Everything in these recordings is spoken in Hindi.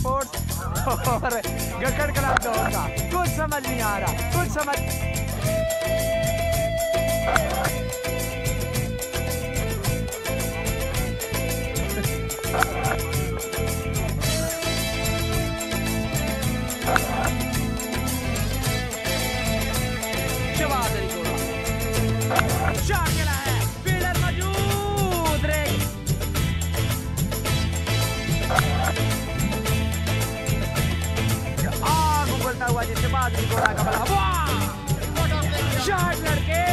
स्पोर्ट्स और गकड़ क्लब का कुछ समझ नहीं आ रहा कुछ समझ जवाब अली हुआ जिसके बाद अली गोला का बला शॉट लड़के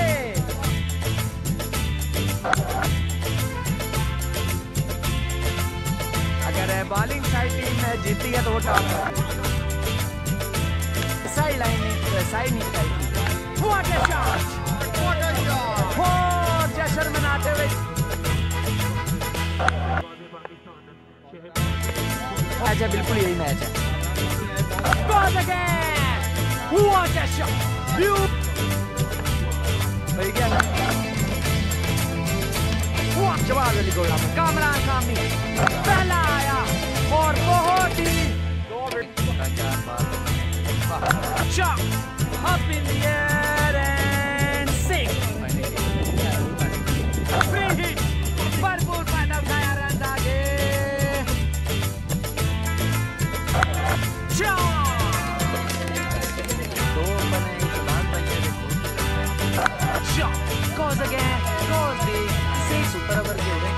अगर बॉलिंग साइड टीम जीती है तो वो टॉप सही लाइन नहीं What a shot! What a shot! और जश्न मनाते हुए है बिल्कुल यही मैच है Goes again! What a shot! Beautiful! सही क्या ना वाह जवाब अली गोला में कामरान सामी पहला आया और बहुत ही Shot up in the air cose che così sei super avvertito